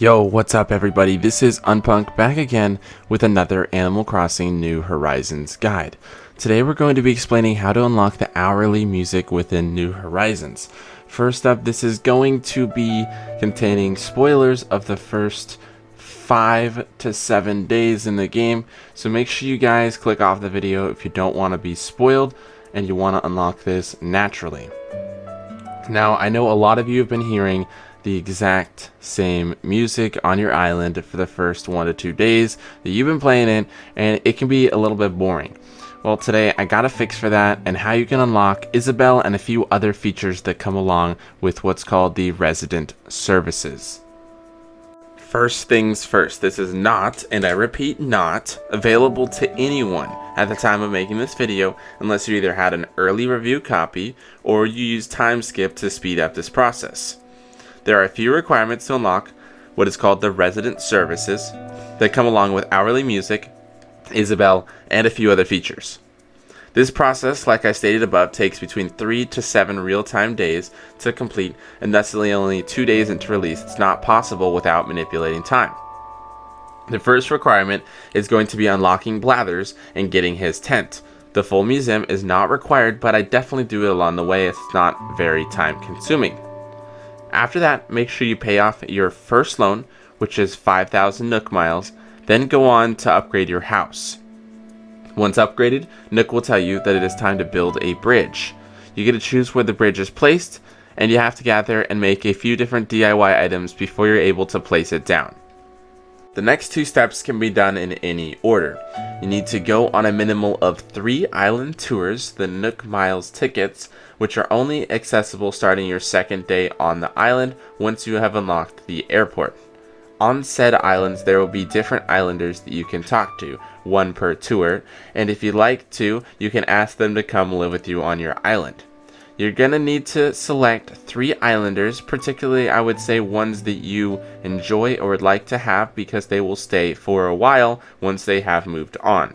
Yo, what's up everybody? This is Unpunk back again with another Animal Crossing New Horizons guide. Today we're going to be explaining how to unlock the hourly music within New Horizons. First up, this is going to be containing spoilers of the first 5 to 7 days in the game, so make sure you guys click off the video if you don't want to be spoiled and you want to unlock this naturally. Now, I know a lot of you have been hearing the exact same music on your island for the first one to two days that you've been playing it, and it can be a little bit boring. Well, today I got a fix for that and how you can unlock Isabelle and a few other features that come along with what's called the resident services. First things first, this is not, and I repeat not, available to anyone at the time of making this video unless you either had an early review copy or you use time skip to speed up this process. There are a few requirements to unlock what is called the resident services that come along with hourly music, Isabelle, and a few other features. This process, like I stated above, takes between 3 to 7 real-time days to complete, and thus only 2 days into release. It's not possible without manipulating time. The first requirement is going to be unlocking Blathers and getting his tent. The full museum is not required, but I definitely do it along the way. It's not very time consuming. After that, make sure you pay off your first loan, which is 5,000 Nook miles, then go on to upgrade your house. Once upgraded, Nook will tell you that it is time to build a bridge. You get to choose where the bridge is placed, and you have to gather and make a few different DIY items before you're able to place it down. The next two steps can be done in any order. You need to go on a minimal of three island tours, the Nook Miles tickets, which are only accessible starting your second day on the island once you have unlocked the airport. On said islands, there will be different islanders that you can talk to, one per tour, and if you'd like to, you can ask them to come live with you on your island. You're going to need to select three islanders, particularly I would say ones that you enjoy or would like to have because they will stay for a while once they have moved on.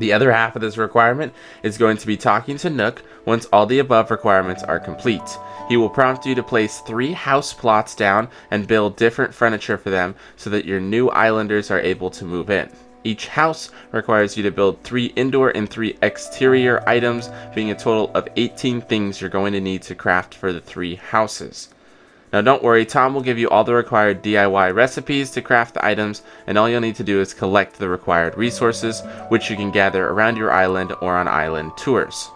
The other half of this requirement is going to be talking to Nook once all the above requirements are complete. He will prompt you to place three house plots down and build different furniture for them so that your new islanders are able to move in. Each house requires you to build 3 indoor and 3 exterior items, being a total of 18 things you're going to need to craft for the 3 houses. Now don't worry, Tom will give you all the required DIY recipes to craft the items, and all you'll need to do is collect the required resources, which you can gather around your island or on island tours.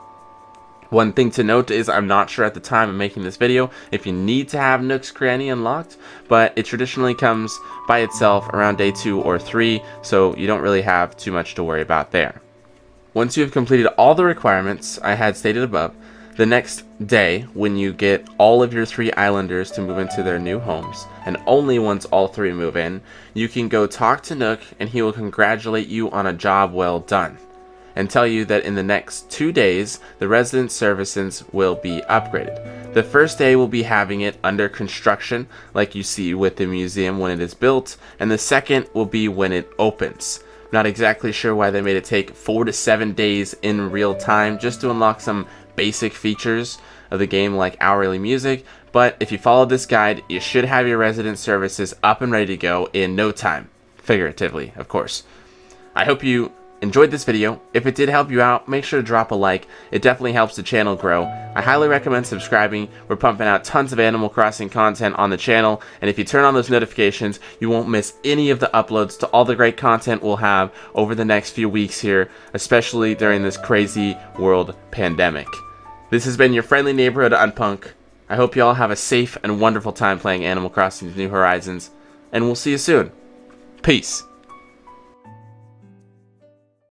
One thing to note is I'm not sure at the time of making this video if you need to have Nook's Cranny unlocked, but it traditionally comes by itself around day 2 or 3, so you don't really have too much to worry about there. Once you have completed all the requirements I had stated above, the next day, when you get all of your three islanders to move into their new homes, and only once all three move in, you can go talk to Nook and he will congratulate you on a job well done and tell you that in the next two days, the resident services will be upgraded. The first day will be having it under construction, like you see with the museum when it is built, and the second will be when it opens. Not exactly sure why they made it take four to seven days in real time just to unlock some basic features of the game like hourly music, but if you follow this guide, you should have your resident services up and ready to go in no time. Figuratively, of course. I hope you enjoyed this video. If it did help you out, make sure to drop a like. It definitely helps the channel grow. I highly recommend subscribing. We're pumping out tons of Animal Crossing content on the channel, and if you turn on those notifications, you won't miss any of the uploads to all the great content we'll have over the next few weeks here, especially during this crazy world pandemic. This has been your friendly neighborhood Unpunk. I hope you all have a safe and wonderful time playing Animal Crossing New Horizons, and we'll see you soon. Peace.